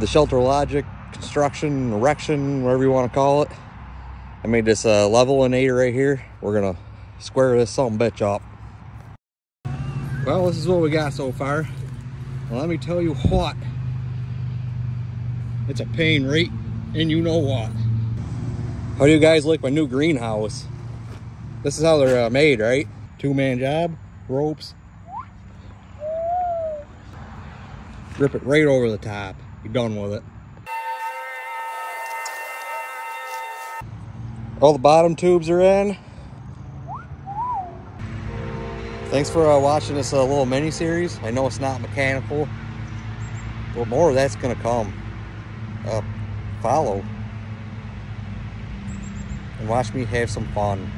The Shelter Logic construction, erection, whatever you want to call it. I made this uh, level and eight right here. We're gonna square this some bitch up. Well, this is what we got so far. Well, let me tell you what. It's a pain rate, and you know what. How do you guys like my new greenhouse? This is how they're uh, made, right? Two-man job, ropes. Rip it right over the top. You're done with it. All the bottom tubes are in. Thanks for uh, watching this uh, little mini series. I know it's not mechanical, but more of that's gonna come. Uh, follow and watch me have some fun.